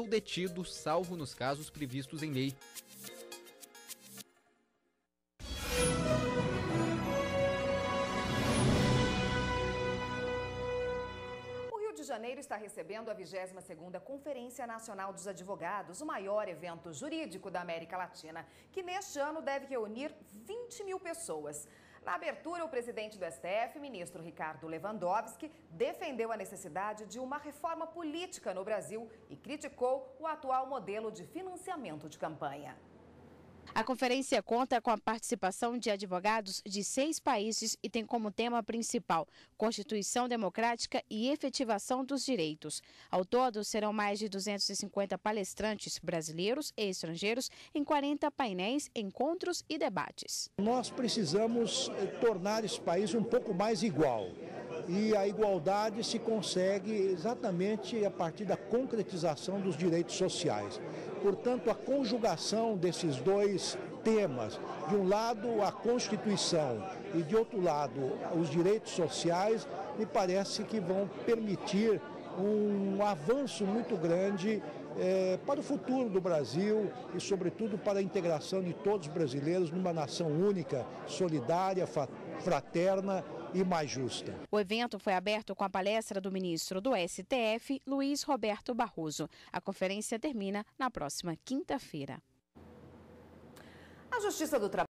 ou detido, salvo nos casos previstos em lei. Janeiro está recebendo a 22ª Conferência Nacional dos Advogados, o maior evento jurídico da América Latina, que neste ano deve reunir 20 mil pessoas. Na abertura, o presidente do STF, ministro Ricardo Lewandowski, defendeu a necessidade de uma reforma política no Brasil e criticou o atual modelo de financiamento de campanha. A conferência conta com a participação de advogados de seis países e tem como tema principal Constituição Democrática e Efetivação dos Direitos. Ao todo, serão mais de 250 palestrantes brasileiros e estrangeiros em 40 painéis, encontros e debates. Nós precisamos eh, tornar esse país um pouco mais igual. E a igualdade se consegue exatamente a partir da concretização dos direitos sociais. Portanto, a conjugação desses dois temas, de um lado a Constituição e de outro lado os direitos sociais, me parece que vão permitir um avanço muito grande é, para o futuro do Brasil e, sobretudo, para a integração de todos os brasileiros numa nação única, solidária, fraterna e mais justa. O evento foi aberto com a palestra do ministro do STF, Luiz Roberto Barroso. A conferência termina na próxima quinta-feira. A Justiça do Trabalho